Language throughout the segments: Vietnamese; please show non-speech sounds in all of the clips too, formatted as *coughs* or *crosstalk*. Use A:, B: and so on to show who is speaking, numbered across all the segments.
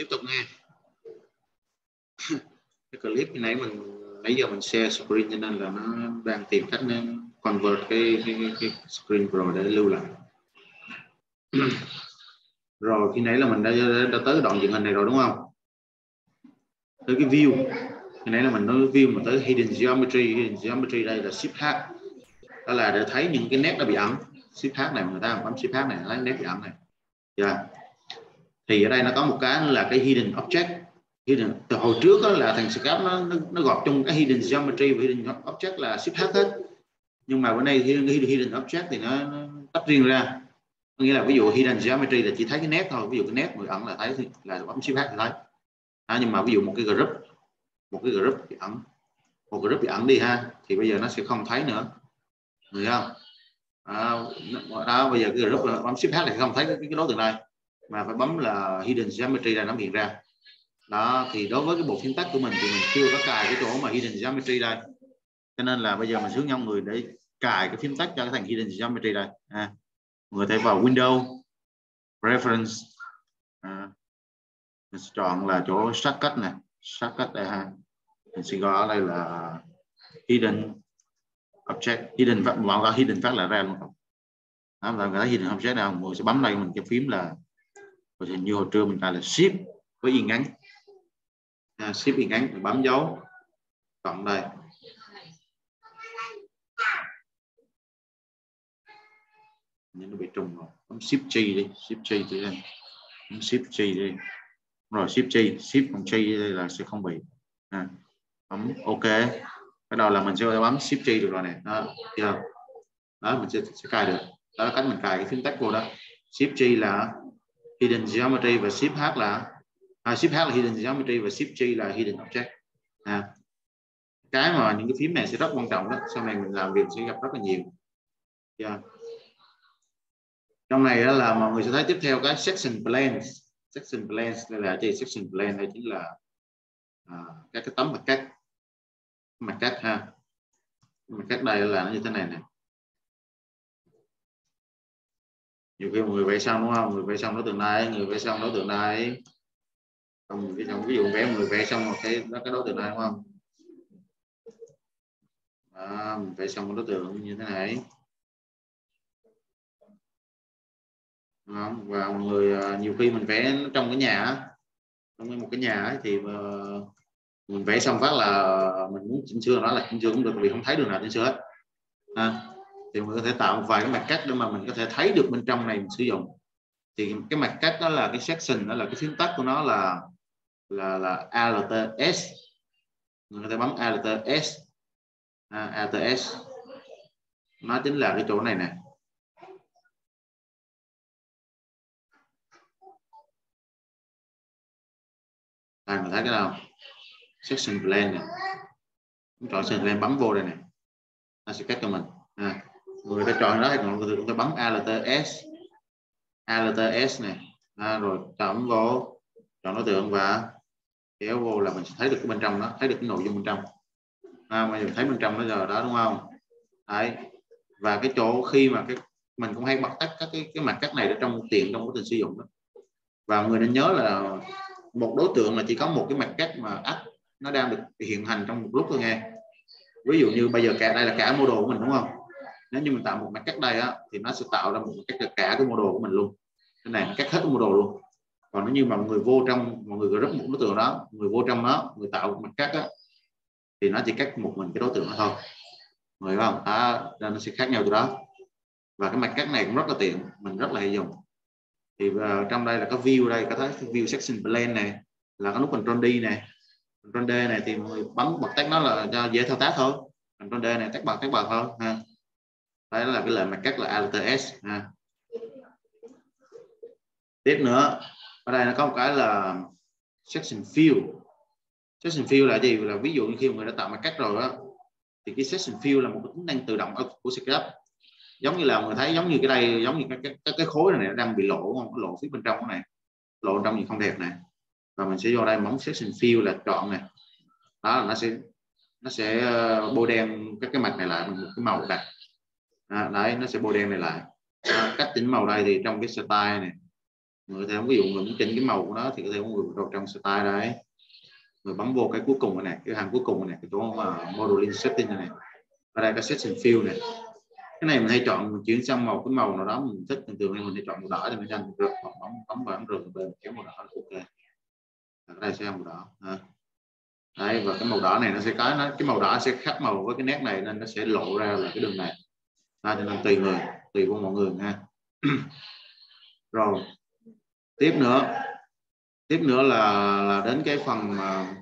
A: tiếp tục nghe *laughs* cái clip cái nãy mình nãy giờ mình share screen cho nên là nó đang tìm cách nó convert cái cái, cái, cái screen pro để lưu lại. *clears throat* Rồi khi nãy là mình đã, đã, đã tới đoạn dựng hình này rồi đúng không? Tới cái view. Khi nãy là mình nói view mà tới hidden geometry hidden geometry đây là shift h đó là để thấy những cái nét nó bị ẩn shift h này người ta bấm shift h này lấy nét bị ẩn này. Yeah. Thì ở đây nó có một cái là cái hidden object. Hidden từ hồi trước đó là thằng Scap nó, nó nó gọt trong cái hidden geometry và hidden object là ship hết hết. Nhưng mà bữa nay hidden, hidden object thì nó, nó tách riêng ra. Có nghĩa là ví dụ hidden geometry là chỉ thấy cái nét thôi. Ví dụ cái nét người ẩn là thấy là bấm ship hết thì thấy à, nhưng mà ví dụ một cái group một cái group bị ẩn. Một group bị ẩn đi ha thì bây giờ nó sẽ không thấy nữa. Người không? À, đó bây giờ cái group bấm ship hết là không thấy cái, cái đối tượng này mà phải bấm là hidden geometry là nó hiện ra. Đó thì đối với cái bộ phim tắt của mình thì mình chưa có cài cái chỗ mà hidden geometry đây. Cho nên là bây giờ mình hướng nhau người để cài cái phím tắt cho cái thành hidden geometry đây. À, người thể vào window Preference à, mình sẽ chọn là chỗ shortcut này shortcut đây ha. Mình sẽ gọi ở đây là hidden object hidden phát mọi cái hidden phát là ra luôn. Đó là cái hidden object nào mình sẽ bấm đây mình cái phím là rồi như hồi trưa mình cài là ship với yên ngắn à, ship yên ngắn bấm dấu. Cộng đây nhưng nó bị trùng rồi. Bấm ship chi đi ship chi thì lên bấm ship chi đi. Rồi ship chi ship còn chi đây là sẽ không bị. À, bấm ok. Bắt đầu là mình sẽ bấm ship chi được rồi này đó chưa? Đó mình sẽ, sẽ cài được. Đó là cách mình cài cái phím tách vô đó. Ship chi là hidden geometry và shift h là à, shift h là hidden geometry và shift g là hidden object. À, cái mà những cái phím này sẽ rất quan trọng đó sau này mình làm việc sẽ gặp rất là nhiều. Yeah. trong này đó là mọi người sẽ thấy tiếp theo cái section plans. Section plans đây là gì? Section Plan đây chính là à, các cái tấm mặt cắt. Mặt cắt ha. Mặt cắt đây là nó như thế này nè. Nhiều khi một người vẽ xong đúng không? Người vẽ xong đối tượng này người vẽ xong đối tượng này. Không ví dụ ví dụ vẽ người vẽ xong một cái nó cái đối tượng này đúng không? À, mình vẽ xong một đối tượng như thế này. Đúng không? và một người à, nhiều khi mình vẽ trong cái nhà trong một cái nhà ấy, thì ờ, mình vẽ xong phát là mình muốn chỉnh sửa nó là chỉnh sửa cũng được vì không thấy đường nào chỉnh sửa hết. À, thì mình có thể tạo một vài cái mặt cắt để mà mình có thể thấy được bên trong này mình sử dụng. Thì cái mặt cắt đó là cái section đó là cái phím tắt của nó là là là alt s. Người ta bấm alt s. À, alt s. Nó chính là cái chỗ này nè. À, mình thấy cái nào? Section plan này chọn section plan bấm vô đây này nó sẽ cắt cho mình. À, người ta chọn đó thì còn người ta bấm alt s. Alt s này à, rồi chọn vô chọn đối tượng và kéo vô là mình sẽ thấy được cái bên trong đó thấy được cái nội dung bên trong. À, mình thấy bên trong nó giờ đó đúng không? Đấy. Và cái chỗ khi mà cái mình cũng hay bật tắt các cái cái mặt cắt này ở trong tiện trong quá trình sử dụng đó. Và người nên nhớ là một đối tượng là chỉ có một cái mặt cắt mà ắt nó đang được hiện hành trong một lúc thôi nghe. Ví dụ như bây giờ cả đây là cả mô đồ của mình đúng không? Nếu như mình tạo một mặt cắt đây á, thì nó sẽ tạo ra một mặt cắt cả cái mô đồ của mình luôn. Cái này cắt hết mô đồ luôn. Còn nếu như mà người vô trong mọi người rất một đối tượng đó người vô trong đó người tạo một mặt cắt á, thì nó chỉ cắt một mình cái đối tượng đó thôi. Người không? À, đó, nó sẽ khác nhau từ đó. Và cái mặt cắt này cũng rất là tiện mình rất là hay dùng. Thì à, trong đây là có view đây có thấy view section blend này là có nút control D này. Control D này thì người bấm bật tắt nó là cho dễ thao tác thôi. Control D này tắt bật tắt bật thôi ha đây là cái lệnh mặt cắt là alt ha. Tiếp nữa ở đây nó có một cái là section fill. Section fill là gì? Là ví dụ như khi người đã tạo mặt cắt rồi đó thì cái section fill là một cái tính năng tự động của SketchUp giống như là người thấy giống như cái đây giống như cái, cái, cái khối này, đang bị lộ không lộ phía bên trong này lộ trong gì không đẹp này và mình sẽ vô đây bấm section fill là chọn này đó là nó sẽ nó sẽ ờ, bôi đen các cái mặt này lại một cái màu đặc à, đấy nó sẽ bôi đen này lại. À, cách chỉnh màu đây thì trong cái style này người theo ví dụ người muốn chỉnh cái màu của nó thì có thể người vào trong style đấy. Người bấm vô cái cuối cùng này cái hàng cuối cùng này cái chỗ mà modeling setting này, ở đây có setting fill này. Cái này mình hay chọn mình chuyển sang màu cái màu nào đó mình thích thường thường mình hay chọn màu đỏ thì mình nhanh được bấm bấm vào bấm bên kéo màu đỏ là ok. Ở đây sẽ màu đỏ ha. đấy và cái màu đỏ này nó sẽ có nó cái màu đỏ sẽ khác màu với cái nét này nên nó sẽ lộ ra là cái đường này à, cho nên tùy người tùy của mọi người nha *clears throat* rồi tiếp nữa. Tiếp nữa là là đến cái phần mà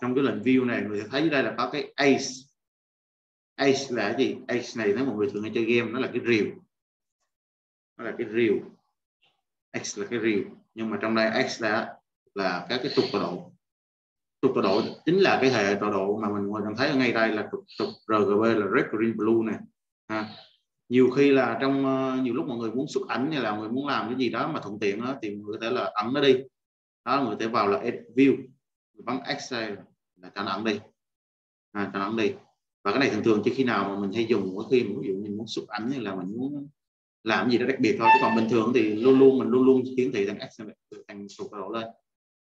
A: trong cái lệnh view này người thấy đây là có cái ace. Ace là cái gì? Ace này nếu mọi người thường hay chơi game nó là cái rìu. Nó là cái rìu. X là cái rìu. Nhưng mà trong đây x là là các cái trục tọa độ. Trục tọa độ chính là cái hệ tọa độ mà mình đang thấy ở ngay đây là trục, trục RGB là red green blue này à, nhiều khi là trong ờ, nhiều lúc mọi người muốn xuất ảnh hay là người muốn làm cái gì đó mà thuận tiện đó, thì người có thể là ẩn nó đi. Đó người thể vào là view bấm excel là cho nó ẩn đi. À, cho nó ẩn đi. Và cái này thường thường chỉ khi nào mà mình hay dùng có khi ví dụ mình muốn xuất ảnh hay là mình muốn làm gì đó đặc biệt thôi. Chứ còn bình thường thì luôn luôn mình luôn luôn hiển thị thành excel thành sụp độ lên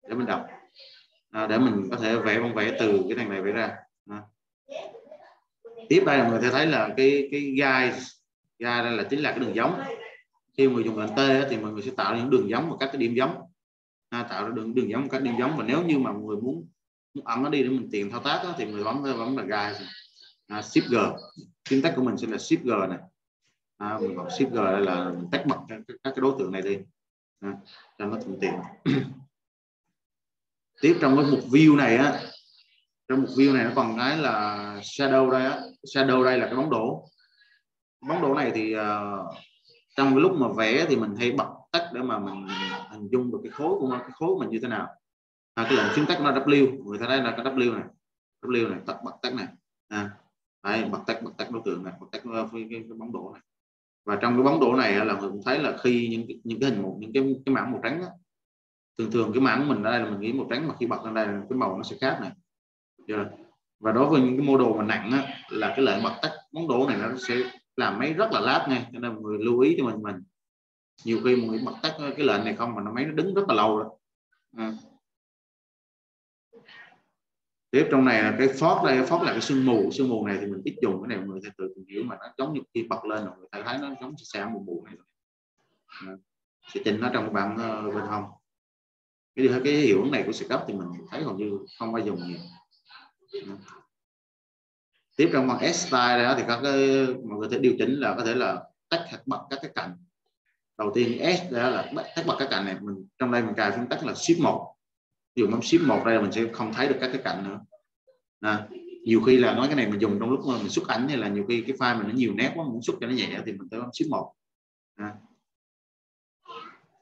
A: để mình đọc. À, để mình có thể vẽ con vẽ từ cái thằng này vẽ ra tiếp đây là người sẽ thấy là cái cái gai gai đây là chính là cái đường giống. Khi người dùng lệnh t thì mọi người sẽ tạo những đường giống và các cái điểm giống. À, tạo ra đường đường giống các điểm giống. Và nếu như mà người muốn muốn ẩn nó đi để mình tiện thao tác đó, thì người bấm bấm là gai. À, shift g. Syntax tách của mình sẽ là shift g này. À, mình bấm shift g đây là mình tách bật các, các cái đối tượng này đi. À, cho nó thuận tiện. Tiếp trong cái mục view này á trong mục view này nó còn cái là shadow đây á shadow đây là cái bóng đổ. Bóng đổ này thì uh, trong cái lúc mà vẽ thì mình hay bật tắt để mà mình hình dung được cái khối của cái khối của mình như thế nào. À, cái lệnh phím tắt nó W người ta đây là cái W này W này tắt bật tắt này. À, đấy, bật tắt bật tắt đối tượng này bật tắt ờ, cái, cái, cái bóng đổ này. Và trong cái bóng đổ này là người cũng thấy là khi những những cái hình một những cái cái mảng màu trắng đó, thường thường cái mảng mình ở đây là mình nghĩ màu trắng mà khi bật lên đây cái màu nó sẽ khác này. Được và đối với những cái mô đồ mà nặng á, là cái lệnh bật tắt bóng đổ này nó sẽ làm máy rất là lát nha cho nên mọi người lưu ý cho mình mình. Nhiều khi mọi người bật tắt cái lệnh này không mà nó máy nó đứng rất là lâu rồi. À. tiếp trong này là cái phót đây phót là cái sương mù. Sương mù này thì mình ít dùng cái này mọi người sẽ tự tìm hiểu mà nó giống như khi bật lên rồi người ta thấy nó giống xe mù mù này à. sẽ trình nó trong cái uh, bên hông. Cái cái hiệu ứng này của setup thì mình thấy hầu như không bao dùng nhiều tiếp trong phần S style đó thì các cái mọi người thể điều chỉnh là có thể là tách hoặc bật các cái cạnh. Đầu tiên S đó là tách bật các cạnh này mình trong đây mình cài phím tắt là shift 1 ví dụ bấm shift 1 đây mình sẽ không thấy được các cái cạnh nữa. À, nhiều khi là nói cái này mình dùng trong lúc mà mình xuất ảnh hay là nhiều khi cái file mình nó nhiều nét quá muốn xuất cho nó nhẹ thì mình tới bấm shift 1 à.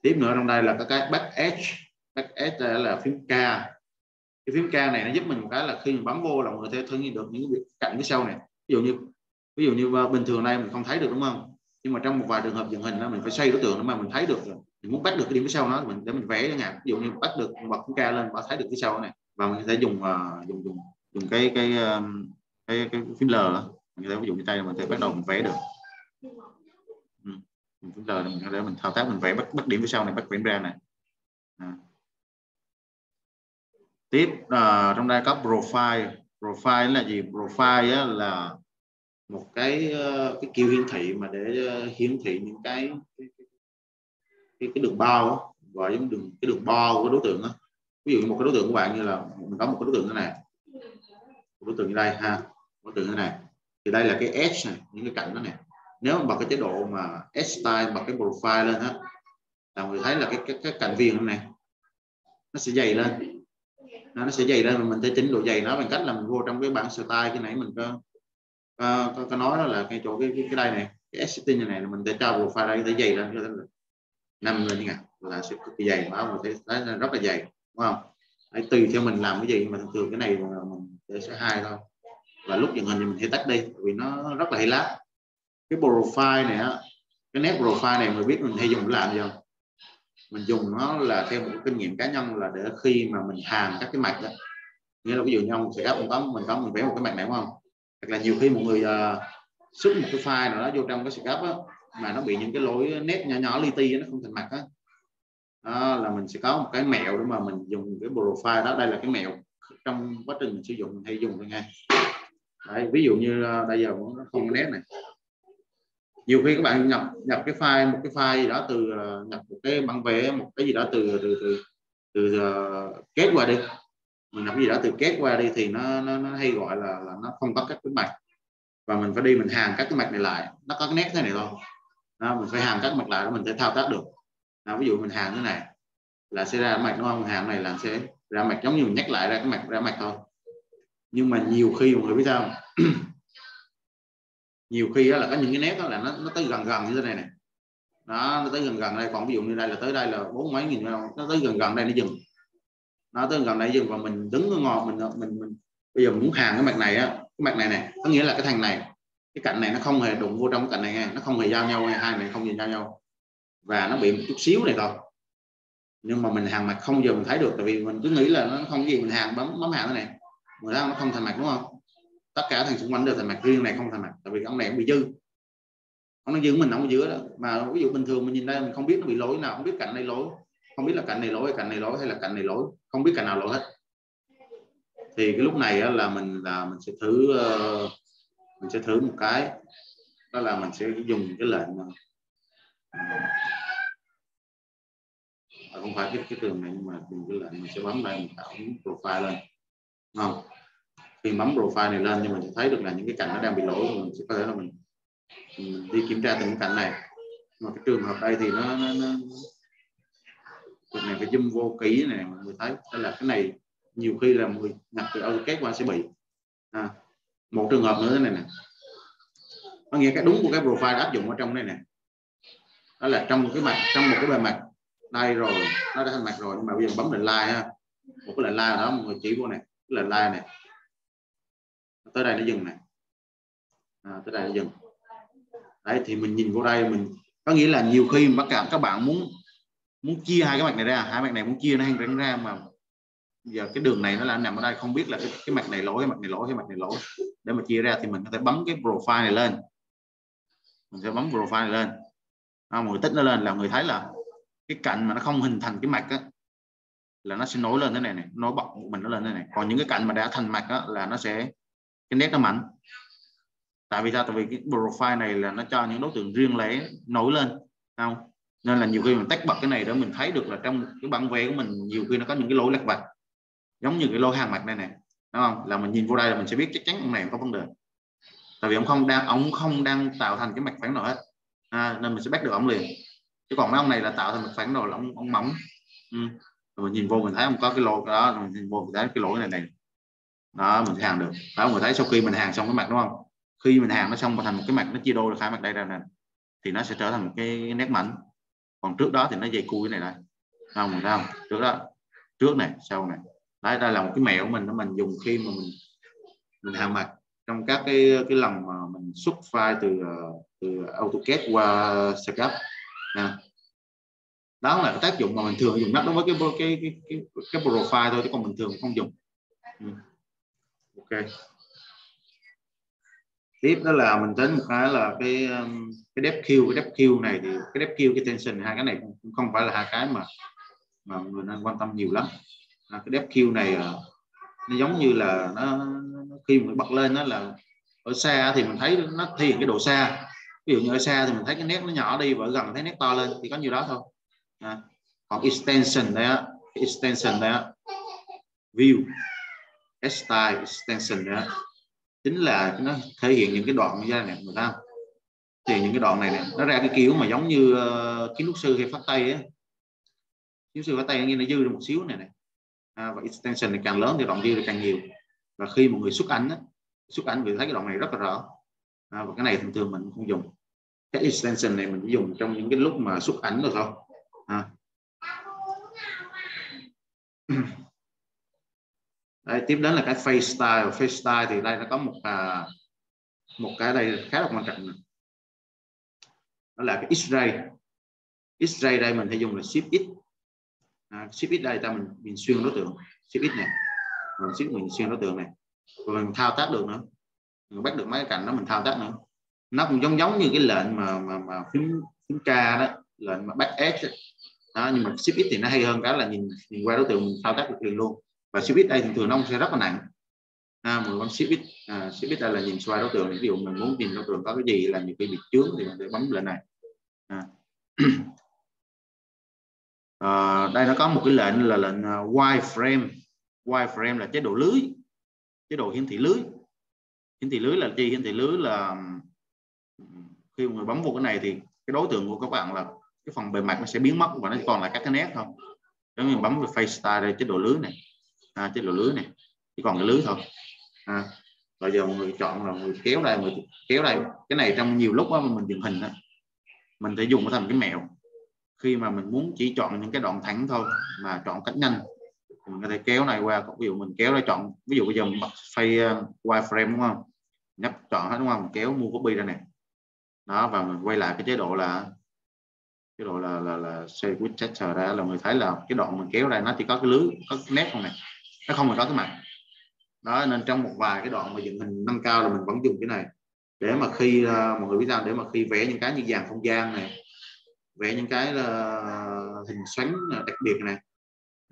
A: tiếp nữa trong đây là các cái back edge. Back edge đây là phím K cái phím K này nó giúp mình một cái là khi mình bấm vô là mình có thể thấy được những cái cạnh phía sau này. Ví dụ như ví dụ như ờ, bình thường này mình không thấy được đúng không? Nhưng mà trong một vài trường hợp dựng hình đó mình phải xoay đối tượng để mà mình thấy được mình muốn bắt được cái điểm phía sau nó mình để mình vẽ chẳng hạn. Ví dụ như bắt được bật phím K lên và thấy được phía sau này và mình sẽ dùng uh, dùng dùng dùng cái cái cái cái, cái phím L đó mình có thể ví dụ như tay mình sẽ bắt đầu mình vẽ được. Ừ. phím L mình để mình thao tác mình vẽ bắt bắt điểm phía sau này bắt vẽ ra này. À tiếp uh, trong đây có profile. Profile là gì? Profile á, là một cái uh, cái kiểu hiển thị mà để uh, hiển thị những cái cái, cái, cái đường bao gọi giống đường cái đường bo của đối tượng đó. ví dụ một cái đối tượng của bạn như là mình có một cái đối tượng như này. Một đối tượng như đây ha đối tượng như này. Thì đây là cái edge này những cái cạnh đó này. Nếu mà bật cái chế độ mà edge style bật cái profile lên á là người thấy là cái cái, cái cạnh viền này nó sẽ dày lên nó sẽ dày ra mình sẽ chỉnh độ dày nó bằng cách là mình vô trong cái bảng style cái nãy mình có có, có, có nói đó là cái chỗ cái cái, cái đây này cái setting này, này mình sẽ cho profile đây để dày lên cho năm lên như là sẽ cực kỳ dày mà mình thấy rất là dày đúng không? Đấy, tùy theo mình làm cái gì mà thường thường cái này mình để sẽ hai thôi. Và lúc dựng hình thì mình sẽ tắt đi vì nó rất là hay lát. Cái profile này á cái nét profile này mình biết mình hay dùng để làm gì không? Mình dùng nó là theo một kinh nghiệm cá nhân là để khi mà mình hàn các cái mạch đó nghĩa là ví dụ như ông sẽ ông có mình có mình vẽ một cái mạch này đúng không? Hoặc là nhiều khi một người ờ, uh, xuất một cái file nào đó vô trong cái setup á mà nó bị những cái lỗi nét nhỏ nhỏ li ti nó không thành mặt á. Đó là mình sẽ có một cái mẹo để mà mình dùng cái profile đó. Đây là cái mẹo trong quá trình mình sử dụng mình hay dùng thôi nha. Đấy, ví dụ như uh, bây giờ nó không nét này nhiều khi các bạn nhập nhập cái file một cái file gì đó từ ờ, nhập một cái băng vẽ một cái gì đó từ từ từ, từ ờ, uh, kết qua đi. Mình nhập gì đó từ kết qua đi thì nó nó, nó hay gọi là, là nó không có các cái mạch. Và mình phải đi mình hàng các cái mạch này lại. Nó có cái nét thế này thôi. Đó, mình phải hàng các mạch lại để mình thể thao tác được. Đó, ví dụ mình hàng thế này là sẽ ra mạch đúng không? Hàng này là sẽ ra mạch giống như mình nhắc lại ra cái mạch ra mạch thôi. Nhưng mà nhiều khi mọi người biết sao *clears throat* nhiều khi đó là có những cái nét đó là nó, nó tới gần gần như thế này này đó nó tới gần gần đây. Còn ví dụ như đây là tới đây là bốn mấy nghìn nó tới gần gần đây nó dừng. Nó tới gần đây dừng và mình đứng ở ngọt mình mình mình bây giờ muốn hàng cái mặt này á cái mặt này này có nghĩa là cái thằng này cái cạnh này nó không hề đụng vô trong cái cạnh này nha nó không hề giao nhau hai này không hề giao nhau. Và nó bị một chút xíu này thôi. Nhưng mà mình hàng mặt không giờ mình thấy được tại vì mình cứ nghĩ là nó không gì mình hàng bấm bấm hàng thế này. Mà nó không thành mặt đúng không? Tất cả thằng xung quanh đều thành mặt, riêng này không thành mặt, tại vì ông này cũng bị dư. Ông nó dư mình không có giữa đó. Mà ví dụ bình thường mình nhìn đây mình không biết nó bị lỗi nào, không biết cạnh này lỗi, không biết là cạnh này lỗi cạnh này lỗi hay là cạnh này lỗi, không biết cạnh nào lỗi hết. Thì cái lúc này là mình là mình sẽ thử ờ, mình sẽ thử một cái, đó là mình sẽ dùng cái lệnh ờ, không phải cái cái trường này nhưng mà dùng cái lệnh mình sẽ bấm đây mình tạo profile lên. Không? Khi bấm profile này lên nhưng mình sẽ thấy được là những cái cạnh nó đang bị lỗi mình sẽ có thể là mình, mình đi kiểm tra từng cạnh này. Mà cái trường hợp đây thì nó, nó, nó cái này phải zoom vô kỹ này mọi người thấy đó là cái này nhiều khi là người nhập từ AutoCAD qua sẽ bị. À, một trường hợp nữa thế này nè. Có nghĩa cái đúng của cái profile áp dụng ở trong đây nè. Đó là trong một cái mặt trong một cái bề mặt. Đây rồi nó đã thành mặt rồi nhưng mà bây giờ bấm lệnh like ha. Một cái lệnh like đó mọi người chỉ vô này cái lệnh like này tới đây nó dừng này à, tới đây nó dừng. Đấy thì mình nhìn vô đây mình có nghĩa là nhiều khi bắt cả các bạn muốn muốn chia hai cái mặt này ra. Hai mặt này muốn chia nó hàng ra mà giờ cái đường này nó là nằm ở đây không biết là cái, cái mặt này lỗi cái mặt này lỗi cái mặt này lỗi. Để mà chia ra thì mình có thể bấm cái profile này lên. Mình sẽ bấm profile này lên. À, mọi người tích nó lên là người thấy là cái cạnh mà nó không hình thành cái mặt á, là nó sẽ nối lên thế này này nối bọc mình nó lên thế này. Còn những cái cạnh mà đã thành mặt á, là nó sẽ cái nét nó mạnh. Tại vì sao? Tại vì cái profile này là nó cho những đối tượng riêng lẻ nổi lên không? Nên là nhiều khi mình tách bật cái này để mình thấy được là trong cái bản vẽ của mình nhiều khi nó có những cái lỗi lặt vặt. Giống như cái lô hàng mạch này nè đúng không? Là mình nhìn vô đây là mình sẽ biết chắc chắn ông này có vấn đề. Tại vì ông không đang ông không đang tạo thành cái mạch phẳng nổi hết. À, nên mình sẽ bắt được ông liền. Chứ còn mấy ông này là tạo thành mạch phẳng rồi là ông, ông mỏng. Ừ. rồi mình nhìn vô mình thấy ông có cái lỗi đó mình nhìn vô mình thấy cái lỗi này này đó mình hàng được. Đó mình thấy sau khi mình hàng xong cái mặt đúng không? Khi mình hàng nó xong thành một cái mặt nó chia đôi được hai mặt đây ra nè thì nó sẽ trở thành một cái nét mảnh. Còn trước đó thì nó dày cui cái này đây không? Mình thấy không? Trước đó trước này sau này. Đấy đây là một cái mẹo mình mình dùng khi mà mình mình hàng mặt. Trong các cái cái lần mà mình xuất file từ ờ, từ AutoCAD qua SketchUp nha đó là cái tác dụng mà mình thường dùng nó với cái cái cái cái, cái profile thôi chứ còn mình thường không dùng. Ừ ok. Tiếp đó là mình tính một cái là cái um, cái depth queue. Cái depth queue này thì cái depth queue cái tension hai cái này cũng không phải là hai cái mà mà mình nên quan tâm nhiều lắm. À, cái depth queue này à, nó giống như là nó, khi mình bật lên nó là ở xa thì mình thấy nó thể hiện cái độ xa. Ví dụ như ở xa thì mình thấy cái nét nó nhỏ đi và ở gần thấy nét to lên thì có nhiêu đó thôi. À. hoặc extension đây á extension đây á view style extension đó chính là nó thể hiện những cái đoạn như thế này người ta thì những cái đoạn này nè nó ra cái kiểu mà giống như uh, kiến trúc sư hay phát tay á. Kiến trúc sư phát tay như nó dư được một xíu này này à, và extension này càng lớn thì đoạn dư càng nhiều. Và khi một người xuất ảnh á, xuất ảnh người thấy cái đoạn này rất là rõ. À, và cái này thường thường mình không dùng. Cái extension này mình chỉ dùng trong những cái lúc mà xuất ảnh rồi thôi. À. đây, tiếp đến là cái face style. Face style thì đây nó có một à, một cái đây khá là quan trọng này. đó là cái x-ray. X-ray đây mình hay dùng là shift x à, shift x đây ta mình mình xuyên đối tượng. Shift x này mình shift mình xuyên đối tượng này rồi mình thao tác được nữa. Mình bắt được mấy cái cạnh đó mình thao tác nữa. Nó cũng giống giống như cái lệnh mà mà mà phím phím K đó lệnh mà back edge đó nhưng mà ship x thì nó hay hơn cái là nhìn, nhìn qua đối tượng mình thao tác được liền luôn và xe buýt đây thì thường nó sẽ rất là nặng. À, mình bấm xe buýt à, xe buýt đây là nhìn xoay đối tượng ví dụ mình muốn nhìn đối tượng có cái gì là nhiều khi bị chướng thì mình sẽ bấm lệnh này. À. *clears throat* à, đây nó có một cái lệnh là lệnh à, wireframe. Wireframe là chế độ lưới chế độ hiển thị lưới. Hiển thị lưới là gì hiển thị lưới là khi người bấm vào cái này thì cái đối tượng của các bạn là cái phần bề mặt nó sẽ biến mất và nó còn là các cái nét thôi. Nếu mình bấm vào face style đây chế độ lưới này à, chế độ lưới này. Chỉ còn cái lưới thôi. À, rồi giờ mọi người chọn là người kéo đây người kéo đây cái này trong nhiều lúc đó mình dựng hình đó, mình thể dùng nó thành cái mẹo. Khi mà mình muốn chỉ chọn những cái đoạn thẳng thôi mà chọn cách nhanh mình có thể kéo này qua. Ví dụ mình kéo đây chọn ví dụ bây giờ mình bật phay ờ, wireframe đúng không? Nhấp chọn hết đúng không? Kéo mua copy ra này đó và mình quay lại cái chế độ là chế độ là là là save with texture ra. Là người thấy là cái đoạn mình kéo ra nó chỉ có cái lưới có cái nét không này nó không phải đó cái mặt đó nên trong một vài cái đoạn mà dựng hình nâng cao là mình vẫn dùng cái này. Để mà khi uh, mọi người biết sao để mà khi vẽ những cái như dàn không gian này vẽ những cái uh, hình xoắn ờ, đặc biệt này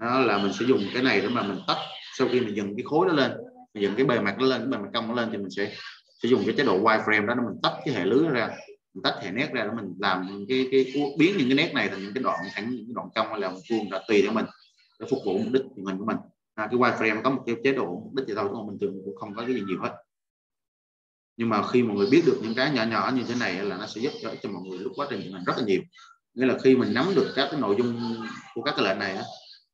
A: đó là mình sẽ dùng cái này để mà mình tách sau khi mình dựng cái khối đó lên mình dựng cái bề mặt nó lên cái bề mặt cong nó lên thì mình sẽ sử dụng cái chế độ wireframe đó để mình tách cái hệ lưới ra mình tách hệ nét ra để mình làm cái cái, cái biến những cái nét này thành những cái đoạn thẳng những cái đoạn cong hay là vuông là tùy theo mình để phục vụ mục đích của mình của mình à, cái wireframe có một cái chế độ mục đích gì đâu còn bình thường cũng không có cái gì nhiều hết. Nhưng mà khi mọi người biết được những cái nhỏ nhỏ như thế này là nó sẽ giúp cho, cho mọi người lúc quá trình mình rất là nhiều. Nghĩa là khi mình nắm được các cái nội dung của các cái lệnh này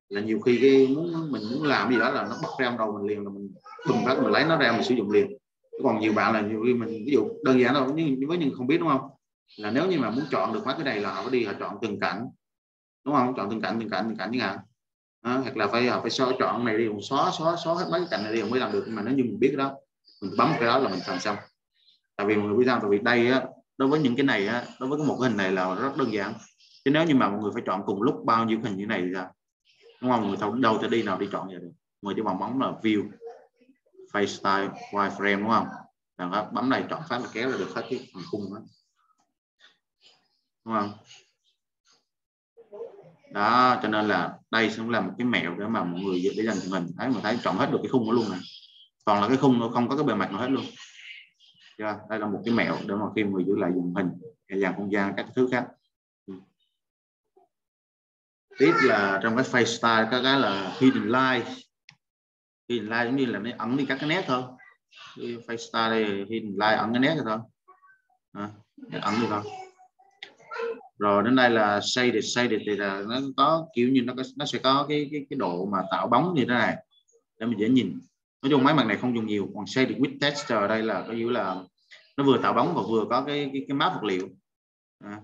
A: là nhiều khi cái muốn mình muốn làm gì đó là nó bắt ra đầu mình liền là mình bùng phát mình lấy nó ra mình sử dụng liền. Còn nhiều bạn là nhiều khi mình ví dụ đơn giản thôi nhưng với những không biết đúng không? Là nếu như mà muốn chọn được mấy cái này là họ phải đi họ chọn từng cảnh. Đúng không? Chọn từng cảnh từng cảnh từng cảnh như nào à, hoặc là phải ờ, phải xóa chọn này đi xóa xóa xóa hết mấy cái cạnh này đi mới làm được nhưng mà nếu như mình biết đó mình bấm cái đó là mình làm xong tại vì mọi người biết sao? Tại vì đây á, đối với những cái này á, đối với cái một cái hình này là rất đơn giản. Chứ nếu như mà mọi người phải chọn cùng lúc bao nhiêu hình như này thì sao đúng không? Người đâu đâu tới đi nào đi chọn vậy được. Người chỉ bằng bấm là view face style wireframe đúng không? Rồi bấm này chọn phát là kéo là được hết cái khung đó. Đúng không? Đó cho nên là đây cũng là một cái mẹo để mà mọi người để dành cho mình thấy mà thấy chọn hết được cái khung đó luôn này còn là cái khung nó không có cái bề mặt nào hết luôn. Yeah, đây là một cái mẹo để mà khi người giữ lại dùng hình dàn không gian các thứ khác. Ừ. Tiếp là trong cái face style có cái là hidden line hidden line giống như là nó ẩn đi các cái nét thôi. Face style đây hidden line ẩn cái nét rồi thôi. À, ẩn đi thôi rồi đến đây là shaded shaded thì là nó có kiểu như nó có, nó sẽ có cái cái cái độ mà tạo bóng như thế này để mình dễ nhìn. Nói chung máy mặt này không dùng nhiều còn shaded with texture đây là có nghĩa là nó vừa tạo bóng và vừa có cái cái, cái map vật liệu. À,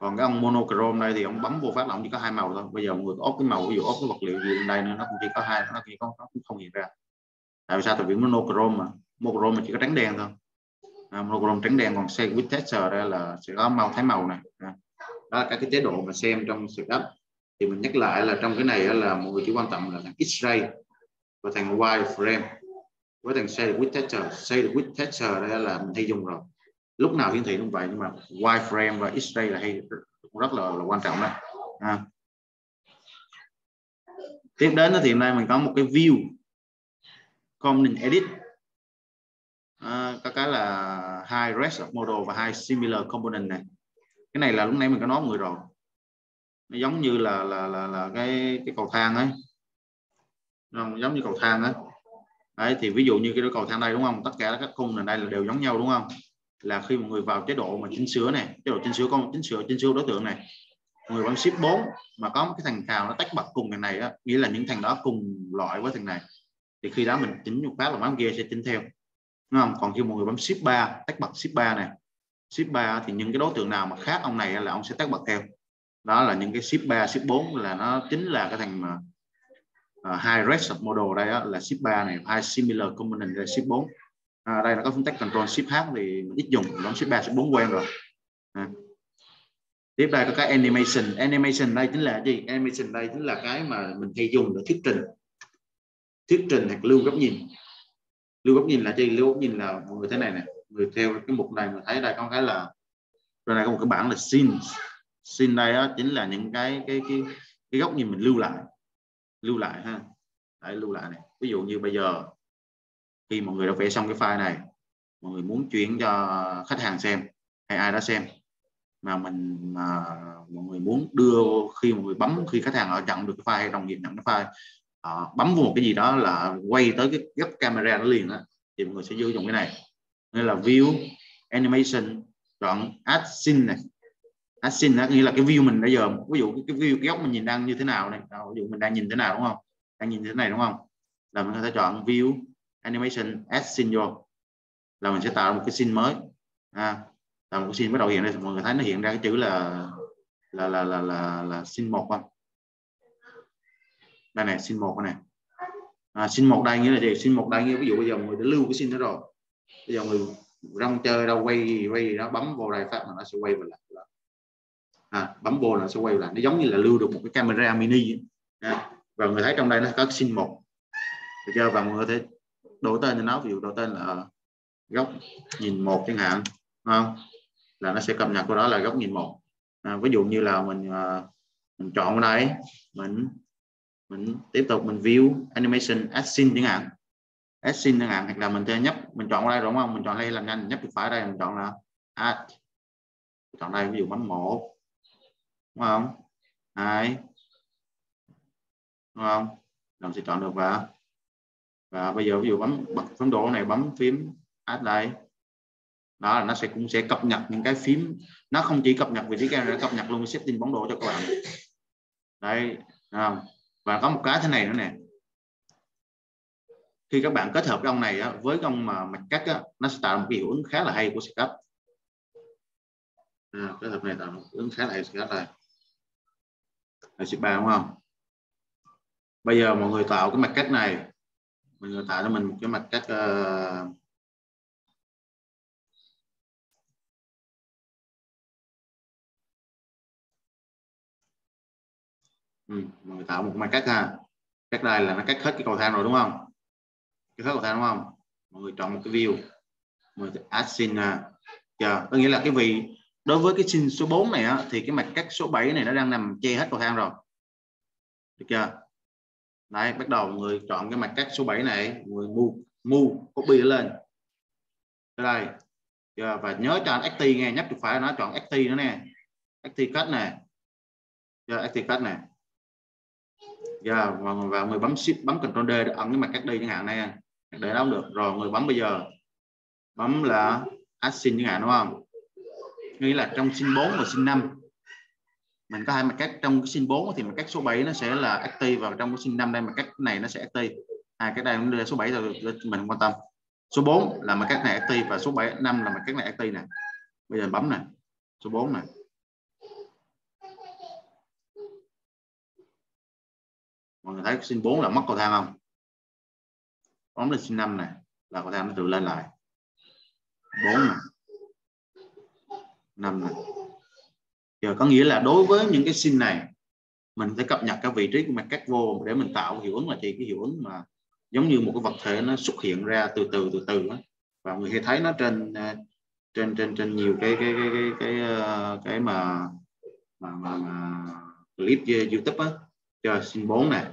A: còn cái ông monochrome đây thì ông bấm vô phát động chỉ có hai màu thôi. Bây giờ người ốp cái màu ví dụ ốp cái vật liệu gì đây nó cũng chỉ có hai nó chỉ có nó cũng không hiện ra. Tại vì sao? Tại vì monochrome mà monochrome mà chỉ có trắng đen thôi à, monochrome trắng đen còn xe with tester đây là sẽ có màu thái màu này. À. đó là các cái chế độ mà xem trong setup. Thì mình nhắc lại là trong cái này là mọi người chỉ quan tâm là thằng X-ray và thằng wireframe với thằng shade with texture. Shade with texture đây là mình hay dùng rồi. Lúc nào hiển thị cũng vậy nhưng mà wireframe và X-ray là hay rất là, là quan trọng đó. À. tiếp đến thì hôm nay mình có một cái view. Component edit à, có cái là hai rest of model và hai similar component này. Cái này là lúc nãy mình có nói người rồi. Nó giống như là là là, là cái cái cầu thang ấy. Không, giống như cầu thang ấy. Đấy thì ví dụ như cái cầu thang đây đúng không? Tất cả các khung này đây là đều giống nhau đúng không? Là khi một người vào chế độ mà chỉnh sửa này chế độ chỉnh sửa con chỉnh sửa chỉnh sửa đối tượng này người bấm shift 4 mà có một cái thằng cào nó tách bật cùng thằng này á, nghĩa là những thằng đó cùng loại với thằng này thì khi đó mình chỉnh một phát là bấm kia sẽ chỉnh theo đúng không? Còn khi một người bấm shift 3 tách bật shift 3 này shift 3 thì những cái đối tượng nào mà khác ông này là ông sẽ tách bật theo. Đó là những cái shift 3 shift 4 là nó chính là cái thằng mà uh, high rest model đây đó, là shift 3 này hai similar component là shift 4 à, đây là có phím tách control shift h thì mình ít dùng bấm shift 3 shift 4 quen rồi. À. tiếp đây có cái animation. Animation đây chính là gì? Animation đây chính là cái mà mình hay dùng để thuyết trình. Thuyết trình hoặc lưu góc nhìn lưu góc nhìn là gì lưu góc nhìn là mọi người thế này nè người theo cái mục này người thấy đây có cái là rồi này có một cái bảng là scenes xin đây á chính là những cái cái cái cái góc nhìn mình lưu lại lưu lại ha. Đấy, lưu lại này. Ví dụ như bây giờ khi mọi người đã vẽ xong cái file này mọi người muốn chuyển cho khách hàng xem hay ai đó xem mà mình mà mọi người muốn đưa khi mọi người bấm khi khách hàng họ nhận được cái file hay đồng nghiệp nhận cái file họ bấm vào một cái gì đó là quay tới cái góc camera nó liền đó thì mọi người sẽ vô dụng cái này. Nên là view animation chọn add scene này. Add scene nghĩa là cái view mình bây giờ ví dụ cái view cái góc mình nhìn đang như thế nào này. Ví dụ mình đang nhìn thế nào đúng không? Đang nhìn thế này đúng không? Là mình có thể chọn view animation add scene vô. Là mình sẽ tạo một cái scene mới. À, tạo một cái scene bắt đầu hiện đây mọi người thấy nó hiện ra cái chữ là là là là là, là scene một không? Đây này sin một này. À, sin một đây nghĩa là gì? Sin một đây nghĩa ví dụ bây giờ người đã lưu cái sin đó rồi. Bây giờ người rong chơi đâu quay quay nó bấm vào đây phát mà nó sẽ quay về lại. À, bấm vô là sẽ quay lại. Nó giống như là lưu được một cái camera mini à, và người thấy trong đây nó có xin một. Được chưa? Và mọi người thấy đổi tên cho nó ví dụ đổi tên là à, góc nhìn một chẳng hạn không? Là nó sẽ cập nhật của đó là góc nhìn một. À, ví dụ như là mình à, mình chọn ở đây mình mình tiếp tục, mình view animation add scene chẳng hạn. Add scene chẳng hạn, hoặc là mình chơi nhấp, mình chọn đây đúng không? Mình chọn đây làm nhanh, nhấp chuột phải đây, mình chọn là add. Chọn đây, ví dụ bấm một, đúng không? Hai, đúng không? Làm sẽ chọn được và và bây giờ ví dụ bấm bật phím độ này, bấm phím add đây. Đó là nó sẽ cũng sẽ cập nhật những cái phím. Nó không chỉ cập nhật vị trí camera cập nhật luôn setting bóng độ cho các bạn. Đây không? Và có một cái thế này nữa nè. Khi các bạn kết hợp cái ông này á, với ông mà mạch cắt á, nó sẽ tạo một cái hiệu ứng khá là hay của SketchUp à, kết hợp này tạo một ứng khá là hay SketchUp này. Là ship ba đúng không? Bây giờ mọi người tạo cái mạch cắt này. Mọi người tạo cho mình một cái mạch cắt uh, ừ, mọi người tạo một mặt cắt ha. Cắt đây là nó cắt hết cái cầu thang rồi đúng không? Cái hết cầu thang đúng không? Mọi người chọn một cái view. Mọi người add scene chờ dạ, có nghĩa là cái vị đối với cái sin số 4 này á, thì cái mặt cắt số 7 này nó đang nằm che hết cầu thang rồi. Được chưa? Đấy bắt đầu người chọn cái mặt cắt số 7 này. Người mua mua copy nó lên. Tới đây. Yeah, và nhớ cho anh ACT nghe nhấp chuột phải nó chọn ACT nữa nè. ACT cut nè. Dạ, yeah, ACT cut nè yeah, và, và người bấm shift bấm control D để ấn cái mặt cắt đi chẳng hạn này à. để đâu được. Rồi người bấm bây giờ bấm là action chẳng hạn đúng không? Nghĩa là trong sin 4 và sin 5 mình có hai mặt cắt trong cái sin 4 thì mặt cắt số 7 nó sẽ là active và trong cái sin 5 đây mặt cắt này nó sẽ active. Hai cái đây nó số 7 rồi mình không quan tâm. Số 4 là mặt cắt này active và số 7 5 là mặt cắt này active nè. Bây giờ bấm nè. Số 4 này mọi người thấy sin 4 là mất cầu thang không? Bấm lên sin 5 này là cầu thang nó tự lên lại. 4 này. Năm này. Giờ có nghĩa là đối với những cái sin này mình phải cập nhật cái vị trí của mặt cắt vô để mình tạo hiệu ứng là gì? Cái hiệu ứng mà giống như một cái vật thể nó xuất hiện ra từ từ từ từ đó. và người hay thấy nó trên à, trên trên trên nhiều cái cái cái cái cái, ờ, cái mà, mà, mà, mà clip YouTube á. Cho xin 4 này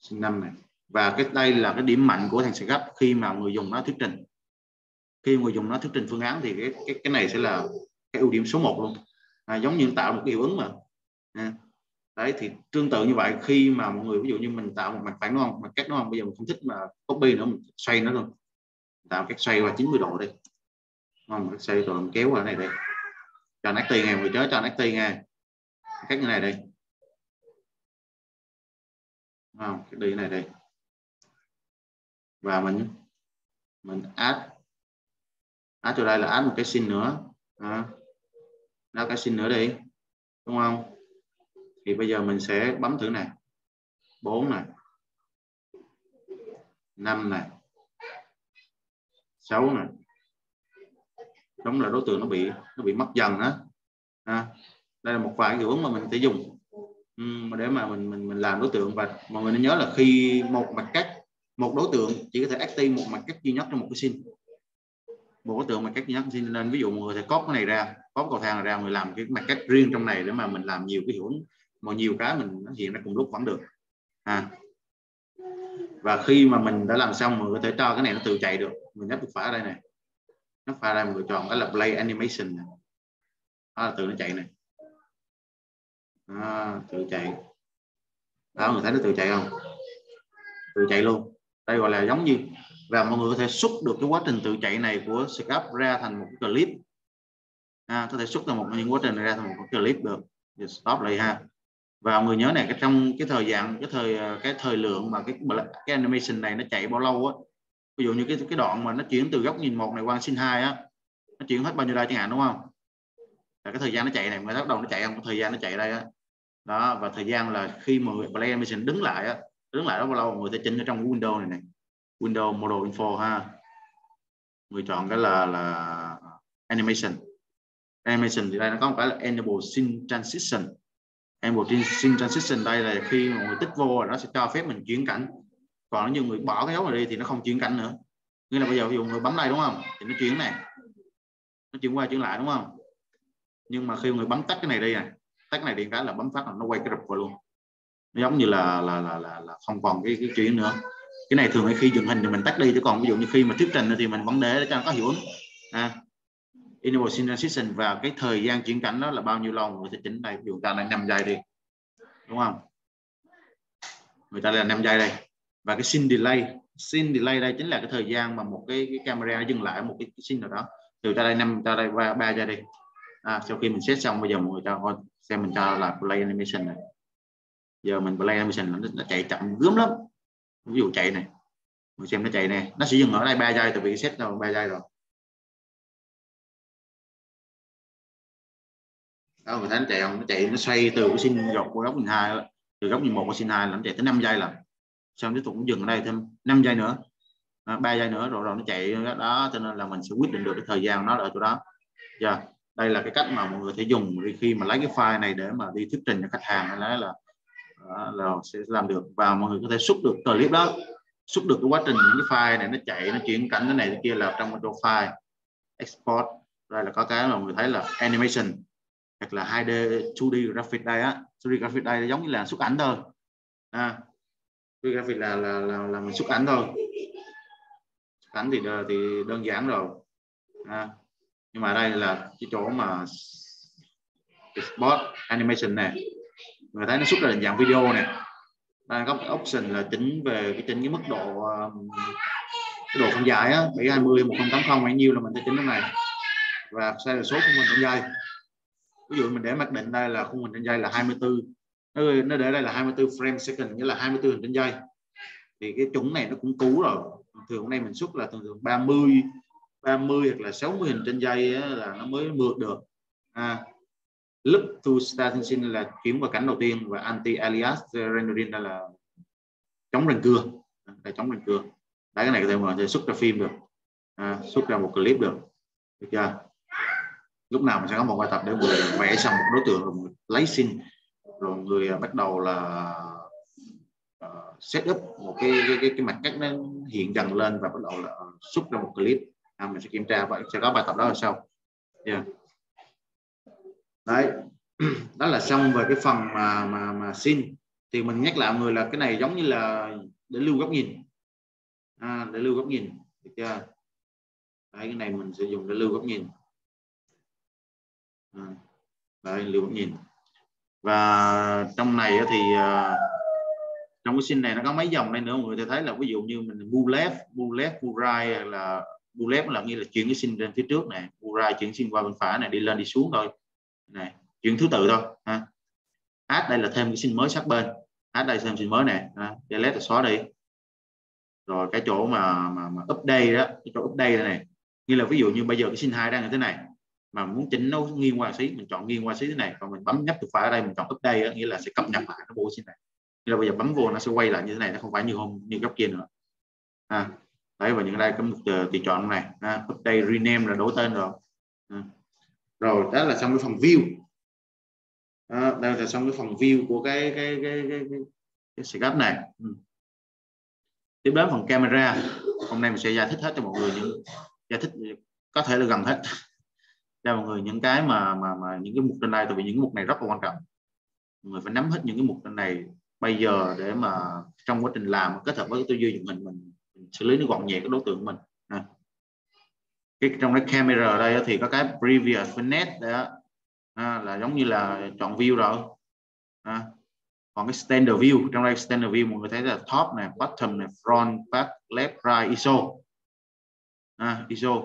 A: sinh năm này. Và cái đây là cái điểm mạnh của thằng gấp khi mà người dùng nó thuyết trình. Khi người dùng nó thuyết trình phương án thì cái cái, cái này sẽ là cái ưu điểm số 1 luôn. À, giống như tạo một cái hiệu ứng mà. À, đấy thì tương tự như vậy khi mà mọi người ví dụ như mình tạo một mặt phẳng ngon mặt cắt ngon bây giờ mình không thích mà copy nữa mình xoay nó luôn. Tạo cách xoay qua 90 độ đi. Đúng không? Xoay rồi mình kéo qua này đây cho nó nghe người chớ cho nó nghe cách như này đây không? Cái đi này đây. Và mình mình add add cho đây là add một cái sin nữa. À, cái sin nữa đi. Đúng không? Thì bây giờ mình sẽ bấm thử này. 4 này. 5 này. 6 này. Đúng là đối tượng nó bị nó bị mất dần đó à, đây là một vài hiệu ứng mà mình sẽ dùng để mà mình mình mình làm đối tượng. Và mọi người nên nhớ là khi một mặt cắt, một đối tượng chỉ có thể active một mặt cắt duy nhất trong một cái sim đối tượng mặt cắt duy nhất nên ví dụ mọi người sẽ cóp cái này ra, cóp cầu thang này ra người làm cái mặt cắt riêng trong này để mà mình làm nhiều cái hiệu ứng. Mà nhiều cái mình nó hiện ra cùng lúc vẫn được. À. và khi mà mình đã làm xong mình có thể cho cái này nó tự chạy được. Mình nhấp phải ở đây này. Nó phải đây mình chọn cái là play animation này. đó là tự nó chạy này à, tự chạy. Đó người thấy nó tự chạy không? Tự chạy luôn. Đây gọi là giống như và mọi người có thể xuất được cái quá trình tự chạy này của Skype ra thành một cái clip. À, có thể xuất ra một những quá trình này ra thành một cái clip được. Thì stop lại ha. Và người nhớ này cái trong cái thời gian cái thời à, cái thời lượng mà cái cái animation này nó chạy bao lâu á. Ví dụ như cái cái đoạn mà nó chuyển từ góc nhìn một này qua scene hai á nó chuyển hết bao nhiêu đây chẳng hạn đúng không? Là cái thời gian nó chạy này mới bắt đầu nó chạy không? Thời gian nó chạy đây á đó, và thời gian là khi mà người play animation đứng lại á, đứng lại đó bao lâu? Người ta chỉnh ở trong Windows này này Windows Model Info ha. Người chọn cái là là animation. Animation thì đây nó có một cái là enable scene transition. Enable scene transition đây là khi mà người tích vô nó sẽ cho phép mình chuyển cảnh. Còn nếu như người bỏ cái dấu này đi thì nó không chuyển cảnh nữa. Nghĩa là bây giờ ví dụ người bấm đây đúng không? Thì nó chuyển này. Nó chuyển qua chuyển lại đúng không? Nhưng mà khi người bấm tắt cái này đi này tắt này điện cái là bấm phát là nó quay cái rập vào luôn. Nó giống như là là là là, là không còn cái, cái chuyện nữa. Cái này thường khi dựng hình thì mình tắt đi chứ còn ví dụ như khi mà thuyết trình thì mình vẫn để cho nó có hiệu ứng. À, enable synchronization và cái thời gian chuyển cảnh đó là bao nhiêu lâu người ta chỉnh đây. Ví dụ ta đang 5 giây đi đúng không? Người ta là 5 giây đây. Và cái scene delay scene delay đây chính là cái thời gian mà một cái, cái camera dừng lại một cái, cái scene nào đó. Từ ta đây năm ta đây ba, ba giây đi. À, sau khi mình set xong bây giờ mọi người ta coi xem mình cho là play animation này. Giờ mình play animation nó, nó chạy chậm gớm lắm. Ví dụ chạy này. Mình xem nó chạy này. Nó sẽ dừng ở đây ba giây tại vì set đâu ba giây rồi. Đó mình thấy nó chạy không? Nó chạy nó xoay từ cái sinh dọc của góc nhìn hai từ góc nhìn một qua sinh hai là nó chạy tới 5 giây lần xong tiếp tục cũng dừng ở đây thêm 5 giây nữa. Ba giây nữa rồi rồi nó chạy đó cho nên là mình sẽ quyết định được cái thời gian nó ở chỗ đó. Giờ yeah đây là cái cách mà mọi người thể dùng khi mà lấy cái file này để mà đi thuyết trình cho khách hàng hay là là, là sẽ làm được. Và mọi người có thể xúc được clip đó xúc được cái quá trình những cái file này nó chạy nó chuyển cảnh cái này cái kia là trong cái file export. Đây là có cái mà mọi người thấy là animation hoặc là 2D 2D graphic đây á. 2D graphic đây giống như là xuất ảnh thôi. À, 2D graphic là là là, là mình xuất ảnh thôi. Xuất ảnh thì thì đơn giản rồi. À, nhưng mà đây là cái chỗ mà export animation này người thấy nó xuất ra định dạng video này đang có cái option là tính về cái tính cái mức độ um, cái độ phân giải á 720 1080 bao nhiêu là mình sẽ tính cái này. Và sai số của mình trên giây ví dụ mình để mặc định đây là khung hình trên giây là 24 nó, nó để đây là 24 frame second nghĩa là 24 hình trên giây thì cái chuẩn này nó cũng cũ rồi. Thường hôm nay mình xuất là thường thường 30 30 hoặc là 60 hình trên dây là nó mới mượt được. À, loop to starting là chuyển vào cảnh đầu tiên và anti alias uh, rendering là chống răng cưa. Là chống răng cưa. Đấy cái này có thể mà xuất ra phim được. À, xuất ra một clip được. Được chưa? Lúc nào mình sẽ có một bài tập để người vẽ xong một đối tượng rồi lấy xin. Rồi người à, bắt đầu là uh, set up một cái cái, cái, cái mặt cắt nó hiện dần lên và bắt đầu là à, xuất ra một clip à, mình sẽ kiểm tra và sẽ có bài tập đó là sau. Yeah. đấy. *clears throat* Đó là xong về cái phần mà mà mà xin. Thì mình nhắc lại người là cái này giống như là để lưu góc nhìn. À, để lưu góc nhìn. Được chưa? Đấy cái này mình sử dụng để lưu góc nhìn. À, đấy lưu góc nhìn. Và trong này thì à, trong cái xin này nó có mấy dòng đây nữa mọi người thấy là ví dụ như mình move left move left move right là bullet là như là chuyển cái xin lên phía trước này move right chuyển xin qua bên phải này đi lên đi xuống thôi. Này chuyển thứ tự thôi ha. Add đây là thêm cái xin mới sát bên. Add đây thêm xin mới này delete là xóa đi. Rồi cái chỗ mà mà, mà update đó cái chỗ update này như là ví dụ như bây giờ cái xin hai đang như thế này mà muốn chỉnh nó nghiêng qua xí mình chọn nghiêng qua xí thế này còn mình bấm nhấp chuột phải ở đây mình chọn update đó, nghĩa là sẽ cập nhật lại nó bộ xin này. Nghĩa là bây giờ bấm vô nó sẽ quay lại như thế này nó không phải như hôm như góc kia nữa. À, đấy và những đây có một ờ, tùy chọn này. À, update rename là đổi tên rồi. À. rồi đó là xong cái phần view. À, đây là xong cái phần view của cái cái cái cái, cái, cái setup này. Ừ. tiếp đến phần camera. Hôm nay mình sẽ giải thích hết cho mọi người những giải thích có thể là gần hết. *laughs* Cho mọi người những cái mà mà mà những cái mục trên đây tại vì những mục này rất là quan trọng. Mọi người phải nắm hết những cái mục trên này bây giờ để mà trong quá trình làm kết hợp với tư duy của mình, mình xử lý nó gọn nhẹ cái đối tượng mình. À. cái trong cái camera ở đây thì có cái previous với net đó. À, là giống như là chọn view rồi. À. còn cái standard view trong đây standard view mọi người thấy là top này bottom này front back left right ISO. À, ISO.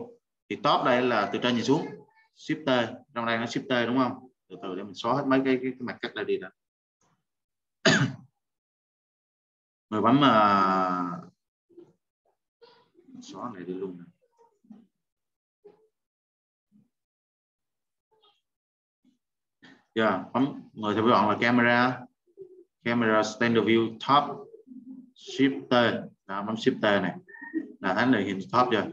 A: Thì top đây là từ trên nhìn xuống shifter. Trong đây nó shifter đúng không? Từ từ để mình xóa hết mấy cái cái, cái mặt cắt đây đi đó người *coughs* bấm uh, xóa này đi luôn yeah, bấm người theo bạn là camera. Camera standard view top shifter. Đó, bấm shifter này. Là thấy là hình top rồi.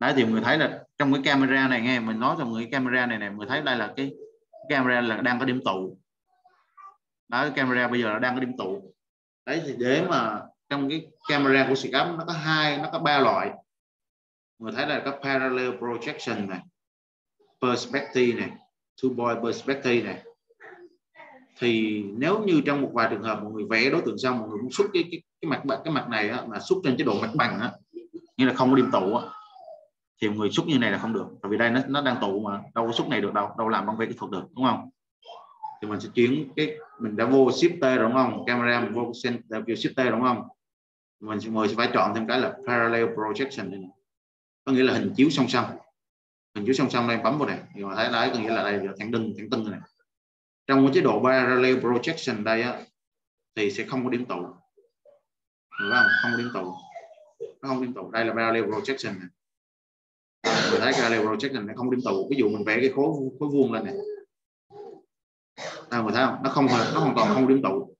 A: đấy thì người thấy là trong cái camera này nghe mình nói trong cái camera này này người thấy đây là cái camera là đang có điểm tụ. Đó cái camera bây giờ là đang có điểm tụ. Đấy thì để mà trong cái camera của xì nó có hai nó có ba loại người thấy là có parallel projection này perspective này two boy perspective này. Thì nếu như trong một vài trường hợp một người vẽ đối tượng xong một người muốn xuất cái cái, cái mặt cái mặt này á, mà xuất trên chế độ mặt bằng á, như là không có điểm tụ á, thì người xuất như này là không được. Tại vì đây nó nó đang tụ mà đâu có xuất này được đâu đâu làm bằng vẽ kỹ thuật được đúng không? Thì mình sẽ chuyển cái mình đã vô shifter đúng không? Camera mình vô center view shifter đúng không? Mình sẽ mời sẽ phải chọn thêm cái là parallel projection này có nghĩa là hình chiếu song song. Hình chiếu song song đây bấm vào này thì mà thấy đấy có nghĩa là đây là thẳng đinh thẳng tưng này. Trong cái chế độ parallel projection đây á, thì sẽ không có điểm tụ. Đúng không? Không có điểm tụ. Nó không điểm tụ. Đây là parallel projection này mình thấy parallel projection này không điểm tụ. Ví dụ mình vẽ cái khối khối vuông lên này. À, người thấy không? Nó không nó hoàn toàn không điểm tụ.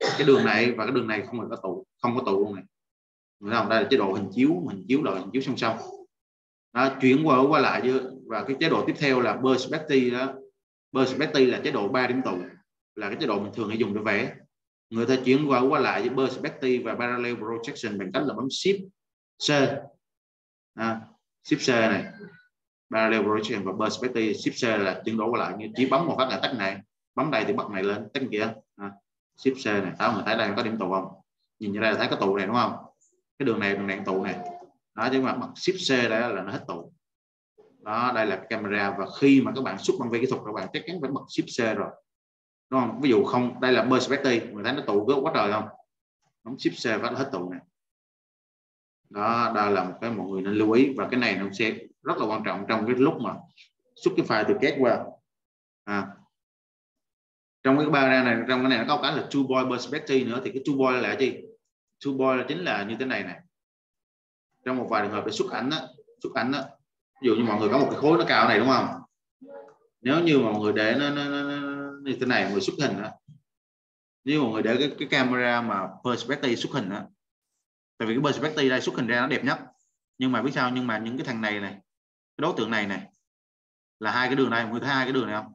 A: Cái đường này và cái đường này không hề có tụ. Không có tụ luôn này. Người thấy không? Đây là chế độ hình chiếu hình chiếu là hình chiếu song song đó, chuyển qua qua lại và cái chế độ tiếp theo là perspective đó. Perspective là chế độ 3 điểm tụ là cái chế độ mình thường hay dùng để vẽ. Người ta chuyển qua qua lại với perspective và parallel projection bằng cách là bấm shift C. À, shift C này. Parallel projection và perspective shift C là chuyển đổi qua lại như chỉ bấm một phát là tắt này. Bấm đây thì bật này lên tắt kia. À, shift C này. Tao người thấy đây có điểm tụ không? Nhìn như đây là thấy có tụ này đúng không? Cái đường này đường này tụ này đó, chứ mà bật ship C đây là nó hết tụ đó, đây là camera và khi mà các bạn xuất bằng vi kỹ thuật các bạn chắc chắn phải bật ship C rồi. Đúng không? Ví dụ không, đây là perspective người thấy nó tụ rất quá trời không? Bấm ship C phát hết tụ này đó đây là một cái mọi người nên lưu ý và cái này nó sẽ rất là quan trọng trong cái lúc mà xuất cái file từ két qua à. trong cái ba ra này, trong cái này nó có cái là two boy perspective nữa, thì cái two boy là gì? Two boy là chính là như thế này này trong một vài trường hợp để xuất ảnh đó, xuất ảnh đó, ví dụ như mọi người có một cái khối nó cao này đúng không? Nếu như mọi người để nó, nó, nó, nó như thế này mọi người xuất hình đó nếu mọi người để cái, cái camera mà perspective xuất hình đó tại vì cái perspective đây xuất hình ra nó đẹp nhất. Nhưng mà biết sao nhưng mà những cái thằng này này cái đối tượng này này là hai cái đường này mọi người thấy hai cái đường này không?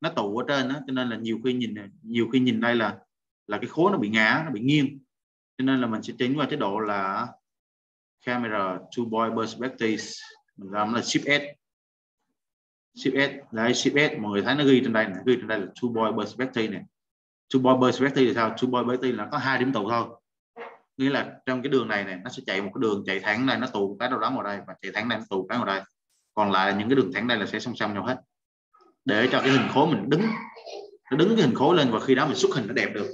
A: Nó tụ ở trên đó cho nên là nhiều khi nhìn nhiều khi nhìn đây là là cái khối nó bị ngã nó bị nghiêng. Cho nên là mình sẽ chỉnh qua chế độ là camera two boy perspective mình làm là shift S. Shift S đấy shift S. Mọi người thấy nó ghi trên đây này ghi trên đây là two boy perspective này two boy perspective thì sao? Two boy perspective là có hai điểm tụ thôi. Nghĩa là trong cái đường này này nó sẽ chạy một cái đường chạy thẳng này nó tụ cái đâu đó vào đây và chạy thẳng này nó tụ cái vào đây. Còn lại những cái đường thẳng đây là sẽ song song nhau hết. Để cho cái hình khối mình đứng nó đứng cái hình khối lên và khi đó mình xuất hình nó đẹp được.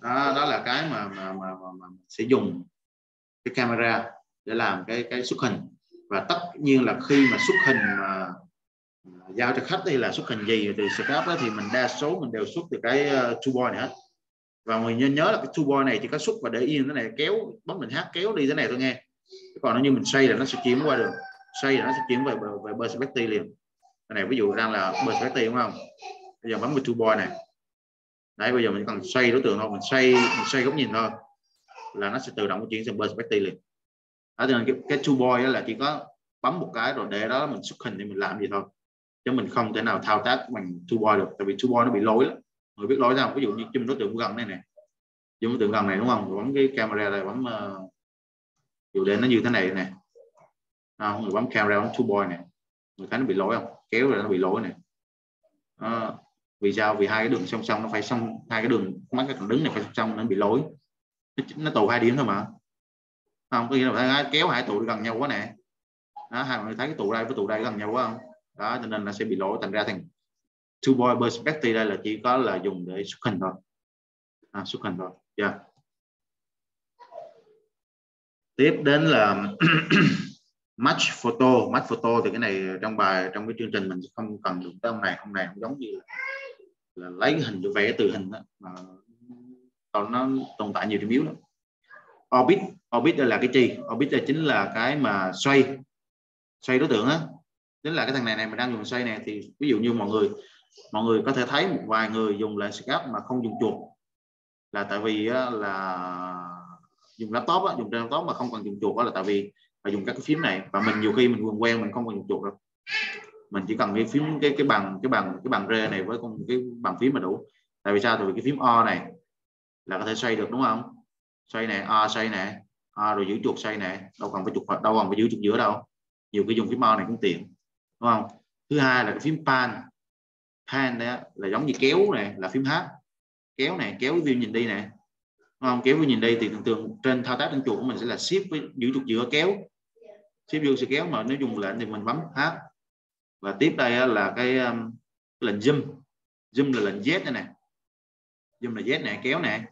A: Đó, đó là cái mà, mà, mà, mà, mà sẽ dùng cái camera để làm cái cái xuất hình. Và tất nhiên là khi mà xuất hình mà giao cho khách đây là xuất hình gì từ scrap đó thì mình đa số mình đều xuất từ cái à, uh, two boy này hết. Và mình nên nhớ là cái two boy này chỉ có xuất và để yên thế này kéo bấm mình hát kéo đi thế này thôi nghe. Còn nó như mình xoay là nó sẽ chuyển qua được xoay là nó sẽ chuyển về về perspective liền. Cái này ví dụ đang là perspective đúng không? Bây giờ bấm vào two boy này. Đấy bây giờ mình cần xoay đối tượng thôi mình xoay mình xoay góc nhìn thôi là nó sẽ tự động chuyển sang perspective liền. Đó nên cái, cái two boy là chỉ có bấm một cái rồi để đó mình xuất hình thì mình làm gì thôi. Chứ mình không thể nào thao tác bằng two boy được tại vì two boy nó bị lỗi lắm. Người biết lỗi sao? Ví dụ như chùm đối tượng gần này này dùng đối tượng gần này đúng không? Bấm cái camera này bấm uh, dụ để nó như thế này này à, người bấm camera bấm two boy này người thấy nó bị lỗi không? Kéo rồi nó bị lỗi này à, ờ, vì sao? Vì hai cái đường song song nó phải song hai cái đường mắt cái thẳng đứng này phải song song nó bị lỗi nó, tù tụ hai điểm thôi mà. Không có nghĩa là kéo hai tụ gần nhau quá nè. Đó, hai người thấy cái tụ đây với tụ đây gần nhau quá không? Đó cho nên là sẽ bị lỗi thành ra thành two boy perspective đây là chỉ có là dùng để xuất hình thôi. À, xuất hình thôi. Yeah. tiếp đến là *clears throat* match photo. Match photo thì cái này trong bài trong cái chương trình mình không cần dùng tới ông này. Ông này không giống như là, là lấy hình để vẽ từ hình đó, mà còn nó tồn tại nhiều điểm yếu lắm. Orbit orbit là cái chi? Orbit là chính là cái mà xoay xoay đối tượng á. Chính là cái thằng này này mình đang dùng xoay này thì ví dụ như mọi người mọi người có thể thấy một vài người dùng lại scap mà không dùng chuột. Là tại vì là dùng laptop á, dùng trên laptop mà không cần dùng chuột đó là tại vì phải dùng các cái phím này. Và mình nhiều khi mình quen quen mình không cần dùng chuột đâu. Mình chỉ cần cái phím cái cái bằng cái bằng cái bằng rê này với con cái bằng phím mà đủ. Tại vì sao? Tại vì cái phím o này là có thể xoay được đúng không? Xoay nè, a xoay nè, a rồi giữ chuột xoay nè, đâu cần phải chuột đâu cần phải giữ chuột giữa đâu. Nhiều cái dùng phím o này cũng tiện đúng không? Thứ hai là cái phím pan. Pan đó là giống như kéo này là phím h. Kéo này kéo view nhìn đi này không? Kéo view nhìn đi thì thường thường trên thao tác trên chuột của mình sẽ là shift với giữ chuột giữa kéo. Shift vô sẽ kéo mà nếu dùng lệnh thì mình bấm h. Và tiếp đây là um, cái, lệnh zoom. Zoom là lệnh z đây này. Zoom là z này kéo này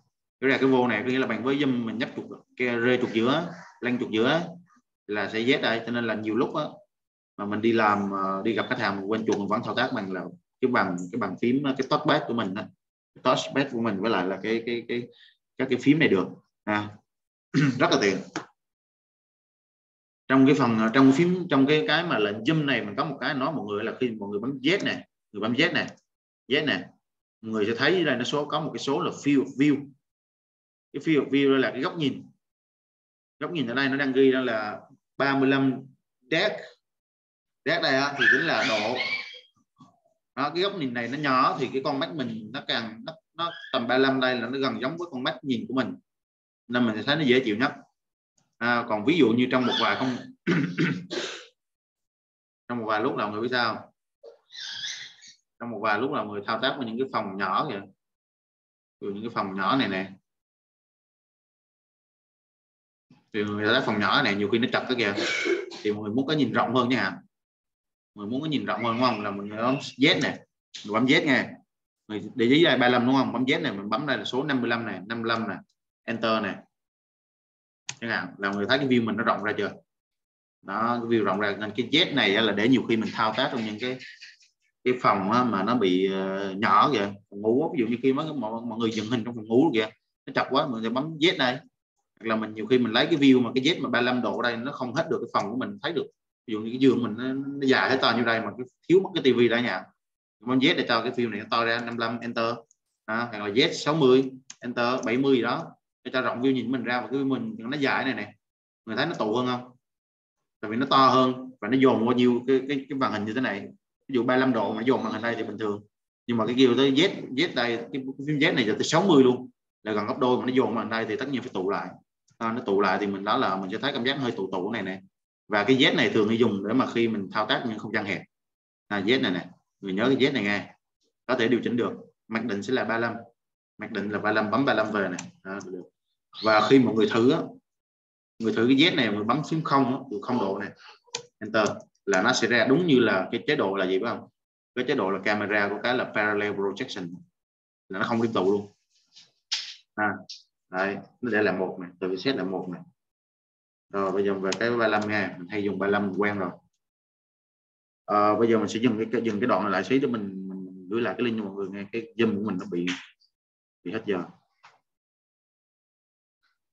A: cái ra cái vô này có nghĩa là bằng với zoom mình nhấp chuột cái rê chuột giữa lăn chuột giữa là sẽ z đây cho nên là nhiều lúc á mà mình đi làm ờ, đi gặp khách hàng mình quên chuột mình vẫn thao tác bằng là cái bằng cái bàn phím ờ, cái touchpad của mình đó, touchpad của mình với lại là cái cái cái các cái phím này được. À, *clears throat* rất là tiện. Trong cái phần ờ, trong phím trong cái cái mà lệnh zoom này mình có một cái nói mọi người là khi mọi người bấm Z này người bấm Z này Z này người sẽ thấy đây nó số có một cái số là view view cái field of view là cái góc nhìn. Góc nhìn ở đây nó đang ghi ra là 35 deck. Deck đây thì chính là độ đó, cái góc nhìn này nó nhỏ thì cái con mắt mình nó càng nó, nó tầm 35 đây là nó gần giống với con mắt nhìn của mình. Nên mình sẽ thấy nó dễ chịu nhất. À, còn ví dụ như trong một vài không *coughs* trong một vài lúc là người biết sao trong một vài lúc là người thao tác với những cái phòng nhỏ kìa. Từ những cái phòng nhỏ này nè. Thì người ta phòng nhỏ này nhiều khi nó chặt cái kìa. Thì mọi người muốn có nhìn rộng hơn nha. Người muốn có nhìn rộng hơn đúng không? Là mình bấm Z này mình bấm Z nghe. Người để ý đây 35 đúng không? Bấm Z này mình bấm đây là số 55 này 55 này enter này thế nào là người thấy cái view mình nó rộng ra chưa? Đó cái view rộng ra. Nên cái Z này là để nhiều khi mình thao tác trong những cái cái phòng mà nó bị ờ, nhỏ kìa. Phòng ngủ ví dụ như khi mọi, mọi người dựng hình trong phòng ngủ kìa nó chặt quá mình sẽ bấm Z này là mình nhiều khi mình lấy cái view mà cái Z mà 35 độ đây nó không hết được cái phòng của mình thấy được. Ví dụ như cái giường mình nó, nó dài hết to như đây mà cái thiếu mất cái tivi ra nhà. Con Z để cho cái view này nó to ra 55 enter. À, hoặc là Z 60 enter 70 gì đó. Để cho rộng view nhìn mình ra và cái mình nó dài này này người thấy nó tụ hơn không? Tại vì nó to hơn và nó dồn bao nhiêu cái cái, cái màn hình như thế này. Ví dụ 35 độ mà dồn màn hình đây thì bình thường. Nhưng mà cái kêu tới Z Z đây cái, cái Z này giờ tới 60 luôn. Là gần gấp đôi mà nó dồn màn hình đây thì tất nhiên phải tụ lại à, nó tụ lại thì mình đó là mình sẽ thấy cảm giác hơi tụ tụ này này và cái Z này thường hay dùng để mà khi mình thao tác những không gian hẹp. Là Z này này người nhớ cái Z này nghe có thể điều chỉnh được. Mặc định sẽ là 35 mặc định là 35 bấm 35 về này đó, được. và khi mọi người thử người thử cái Z này người bấm phím không từ không độ này enter. Là nó sẽ ra đúng như là cái chế độ là gì phải không? Cái chế độ là camera của cái là parallel projection. Là nó không liên tục luôn. À, đấy nó để là một này từ xét là một này. Rồi bây giờ về cái 35 nha mình hay dùng 35 quen rồi. À, bây giờ mình sẽ dùng cái dừng cái đoạn này lại xí để mình, mình gửi lại cái link cho mọi người nghe cái zoom của mình nó bị bị hết giờ.